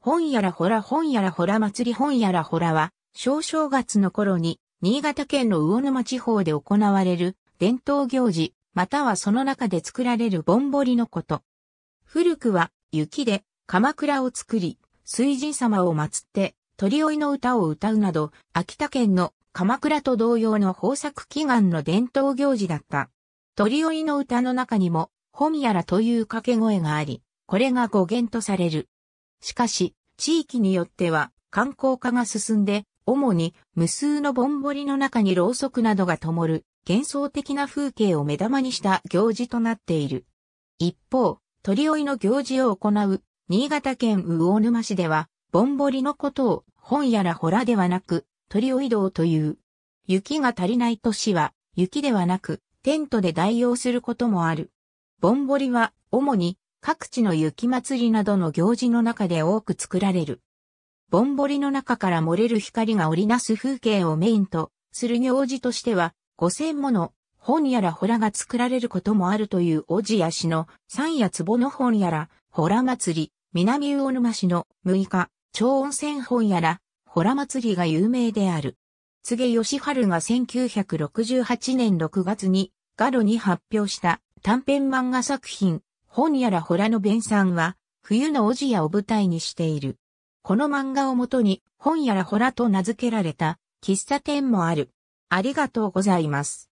本やらほら本やらほら祭り本やらほらは、小正月の頃に、新潟県の魚沼地方で行われる伝統行事、またはその中で作られるぼんぼりのこと。古くは雪で鎌倉を作り、水神様を祀って鳥追いの歌を歌うなど、秋田県の鎌倉と同様の豊作祈願の伝統行事だった。鳥追いの歌の中にも、本やらという掛け声があり、これが語源とされる。しかし、地域によっては観光化が進んで、主に無数のぼんぼりの中にろうそくなどが灯る幻想的な風景を目玉にした行事となっている。一方、鳥追いの行事を行う新潟県魚沼市では、ぼんぼりのことを本やらほらではなく、鳥追い道という。雪が足りない年は、雪ではなく、テントで代用することもある。ぼんぼりは、主に、各地の雪祭りなどの行事の中で多く作られる。ぼんぼりの中から漏れる光が織りなす風景をメインとする行事としては、五千もの本やらほらが作られることもあるというおじやしの三や壺の本やら、ほら祭り、南魚沼市の6日、超温泉本やら、ほら祭りが有名である。柘義春が1968年6月にガロに発表した短編漫画作品、本やらほらの弁さんは、冬のおじやを舞台にしている。この漫画をもとに、本やらほらと名付けられた喫茶店もある。ありがとうございます。